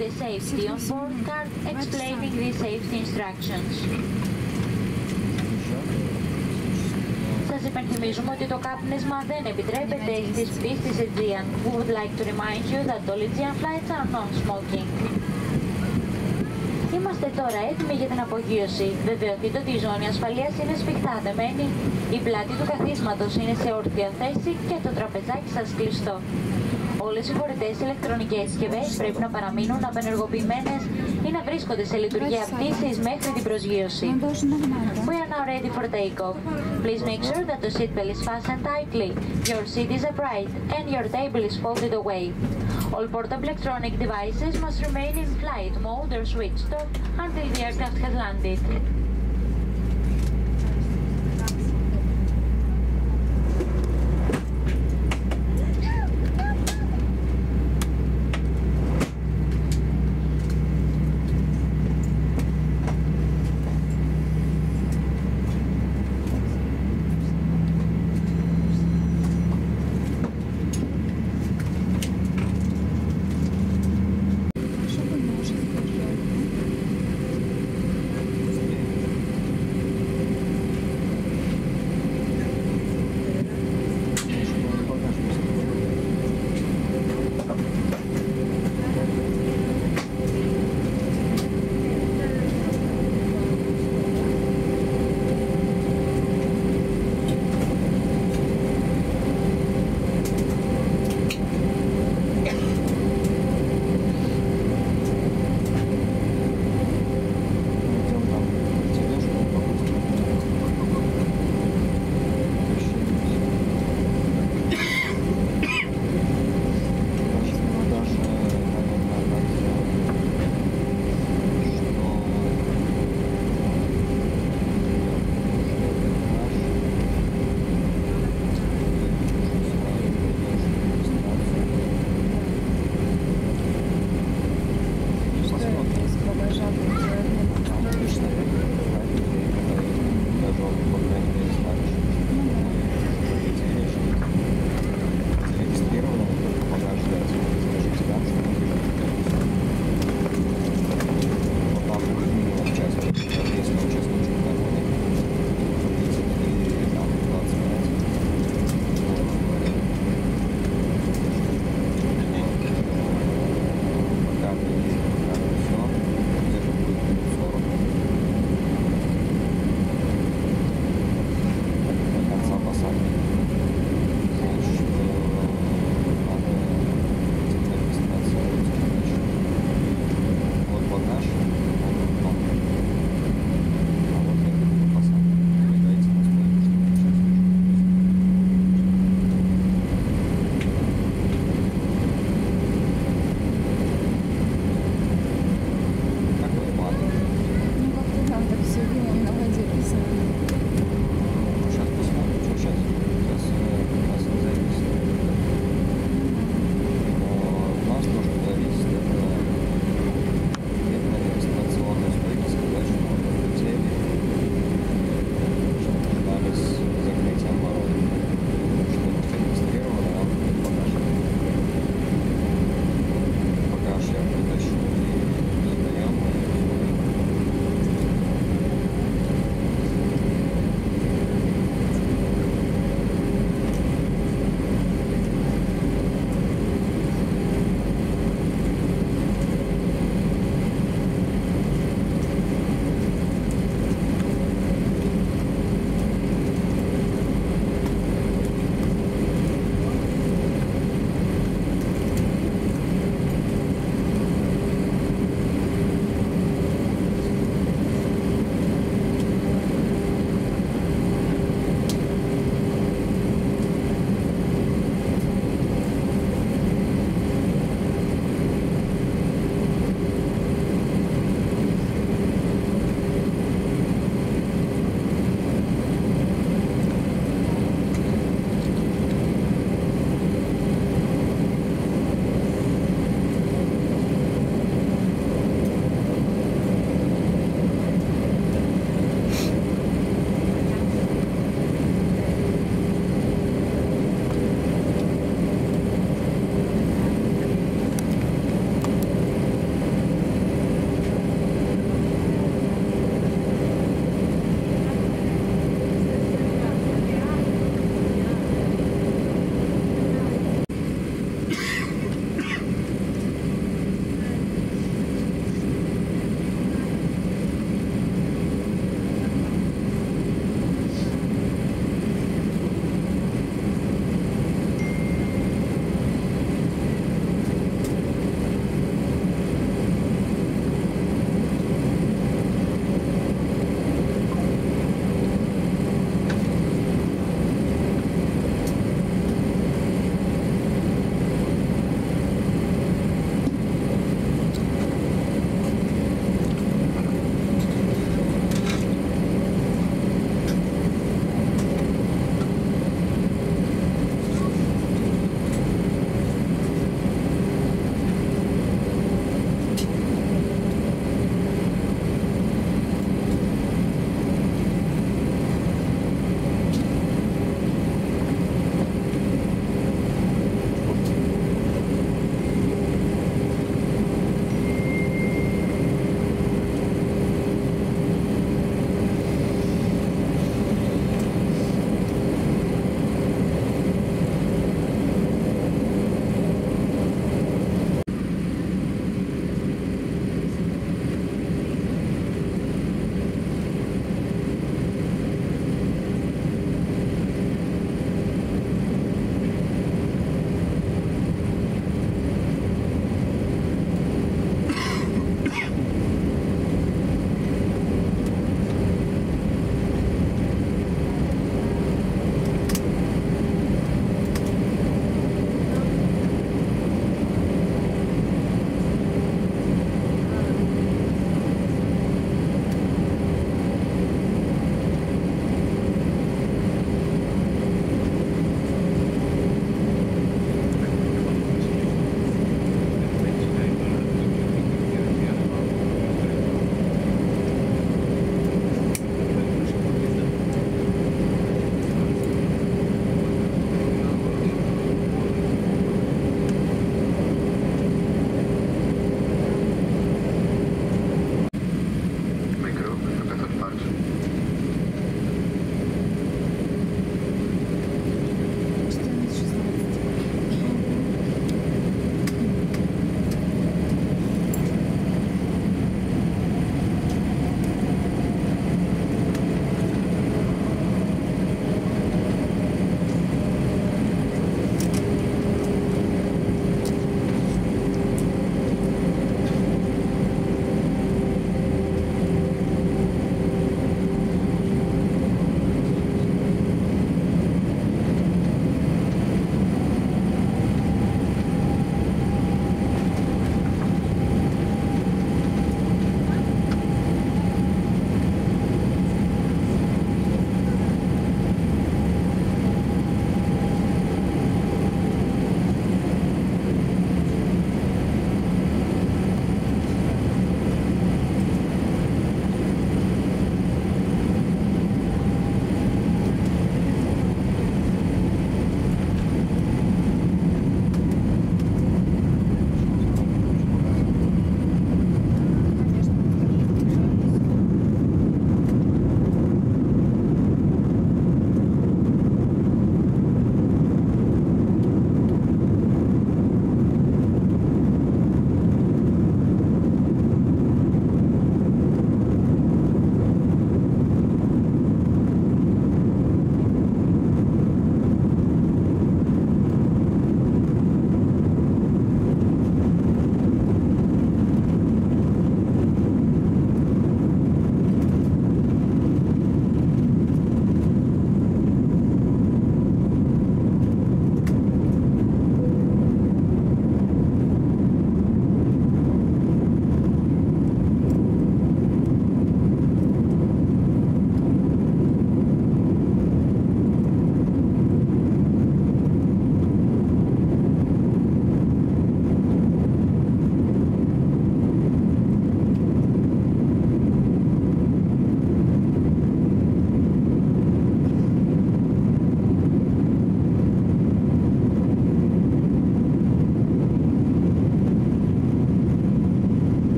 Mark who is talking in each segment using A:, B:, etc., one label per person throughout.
A: At your seat you will find a safety on board card explaining the safety instructions. Σας υπενθυμίζουμε ότι το κάπνισμα δεν επιτρέπεται στις πτήσεις Aegean. We would like to remind you that all Aegean flights are non-smoking. Είμαστε τώρα έτοιμοι για την απογείωση. Βεβαιωθείτε ότι η ζώνη ασφαλείας είναι σφιχτά δεμένη, η πλάτη του καθίσματος είναι σε όρθια θέση και το τραπεζάκι σας κλειστό. Όλες οι φορητές ηλεκτρονικές συσκευές πρέπει να παραμείνουν απενεργοποιημένες ή να βρίσκονται σε λειτουργία πτήσης μέχρι την προσγείωση. We are now ready for takeoff. Please make sure that the seatbelt is fastened tightly, your seat is upright, and your table is folded away. All portable electronic devices must remain in flight mode or switched off until the aircraft has landed.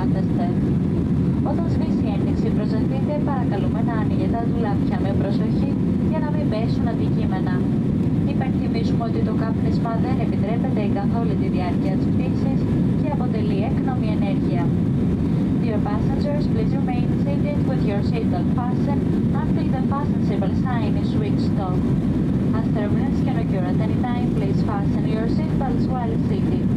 A: Εφόσον κάθεστε. Όταν σβήσει η ένδειξη προσθείτε, παρακαλούμε να ανοίγετε τα δουλάπια με προσοχή για να μην πέσουν αντικείμενα. Υπενθυμίσουμε ότι το κάπνισμα δεν επιτρέπεται καθ' όλη τη διάρκεια της πτήσης και αποτελεί έκνομη ενέργεια. Dear passengers, please remain seated with your seatbelt fastened until the fasten symbol sign is switched off. As turbulence can occur at any time, please fasten your seatbelts while seated.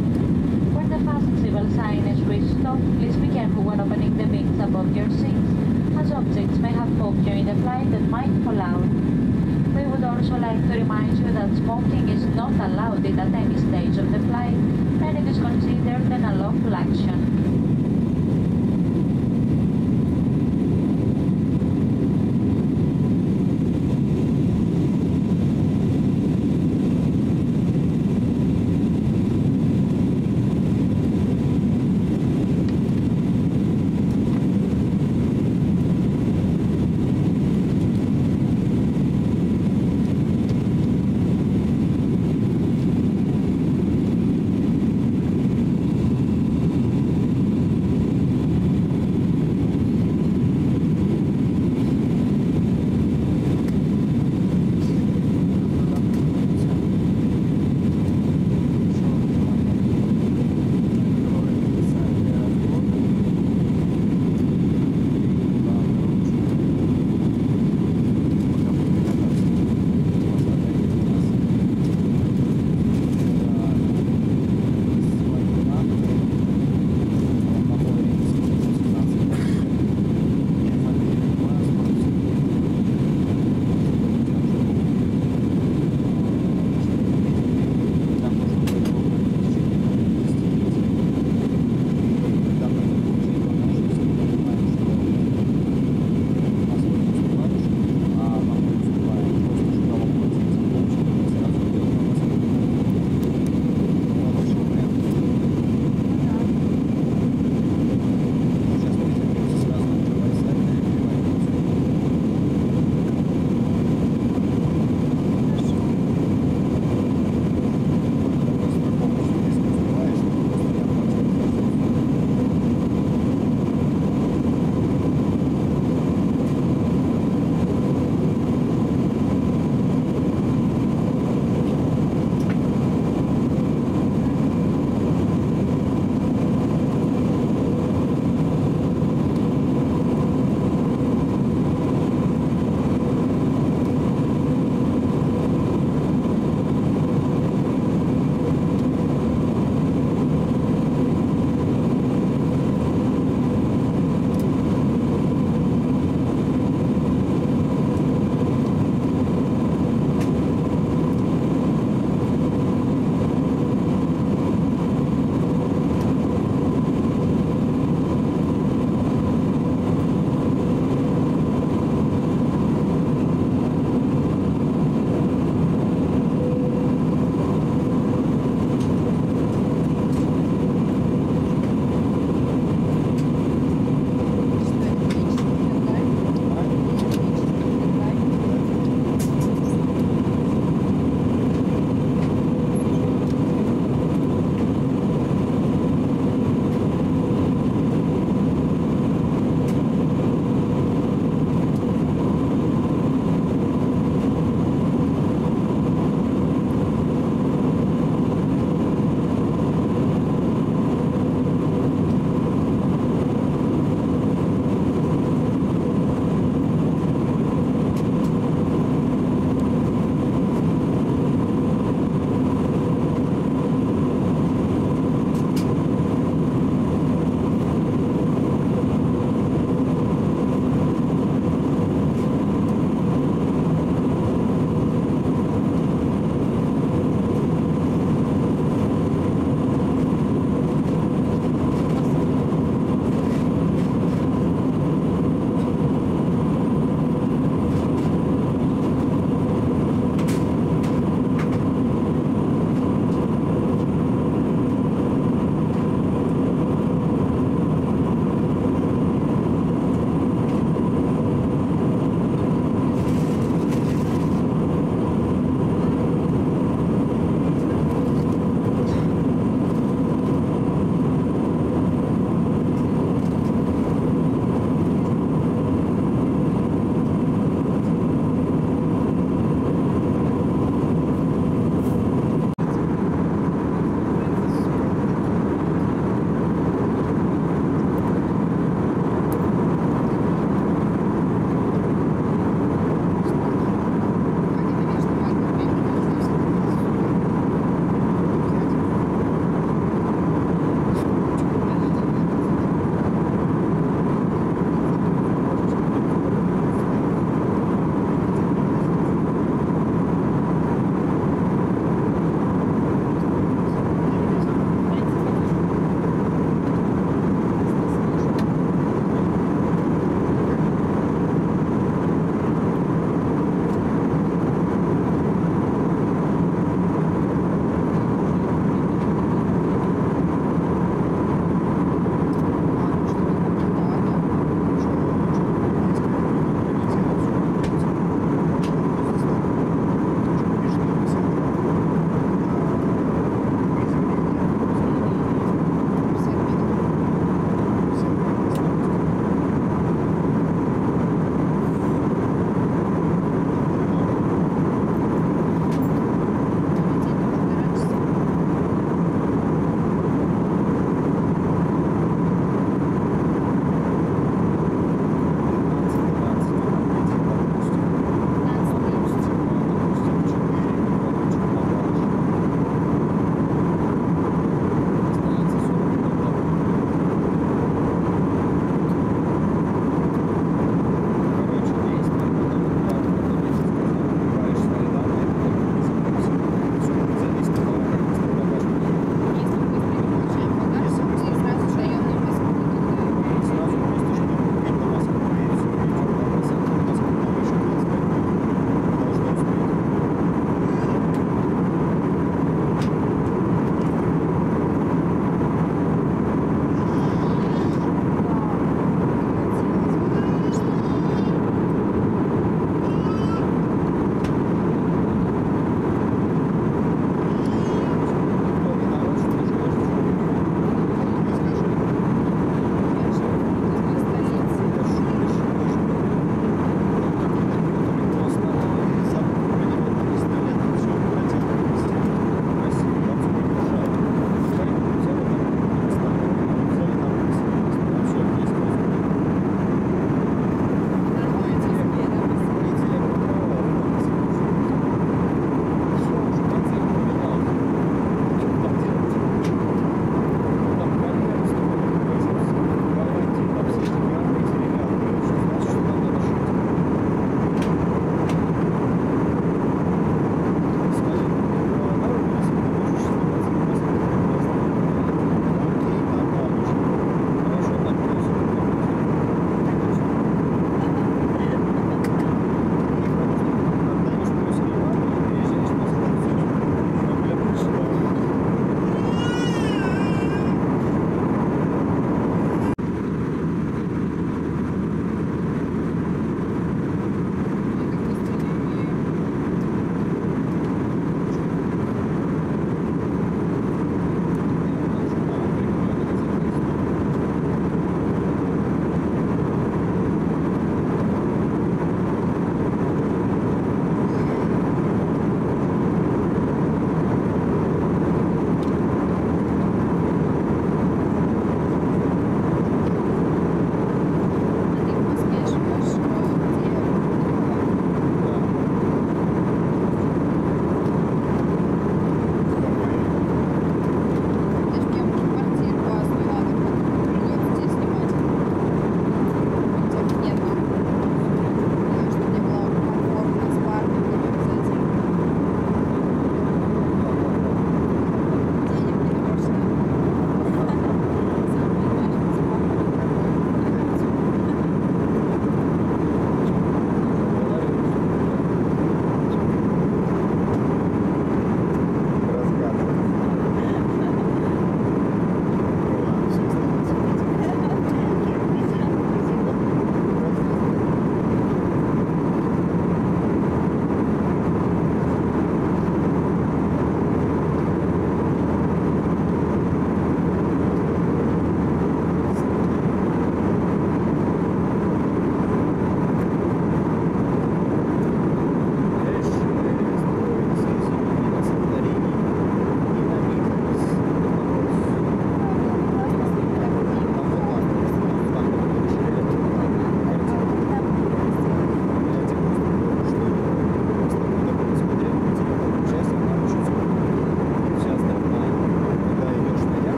A: The fasten symbol sign is switched please be careful when opening the bins above your seats, as objects may have poked during the flight that might fall out. We would also like to remind you that smoking is not allowed at any stage of the flight and it is considered an unlawful action.